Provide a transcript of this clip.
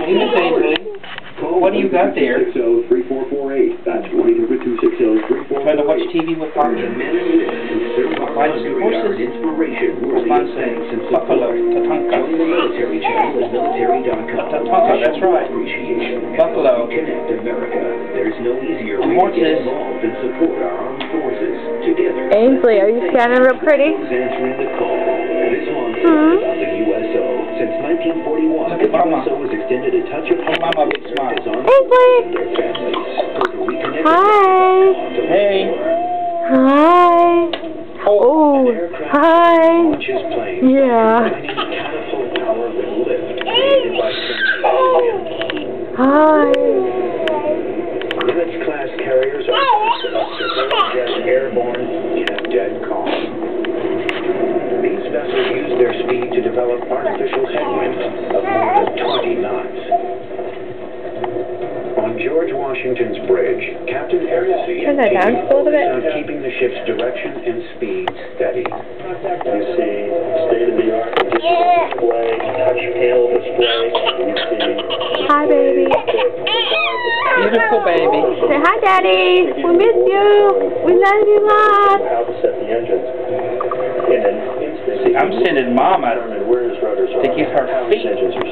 Hey, Miss Ainsley. What do you got there? 3448. That's 1-800-260-3448. Trying to watch TV with Poppy. Find some horses. Respond saying, Buffalo, Tatanka. Military channel is military.com. Tatanka, that's right. Appreciation. Buffalo. Connect America. There's no easier way to Horses. get involved and support our armed forces. Together. Ainsley, are you standing real pretty? Who's answering the call? This month is Hmm? About the USO. Since 1941, Look the at Mama. USO has extended a touch of Hey, home Mama, big to smile. America's armed Ainsley! and their families. Go to reconnect Hi! Hey. Hi! Oh. Oh, hi! Yeah. Artificial headwinds of more than 20 knots. On George Washington's bridge, Captain Erdesy Turn that down just a little bit. on keeping the ship's direction and speed steady. You see state-of-the-art display, touch panel display. You see Hi, baby. Beautiful baby. Say hi, Daddy. We miss you. We love you, Mom. how to set the engines. In an instant, See, I'm sending Mama determine where his rudders are, her feet engines are set.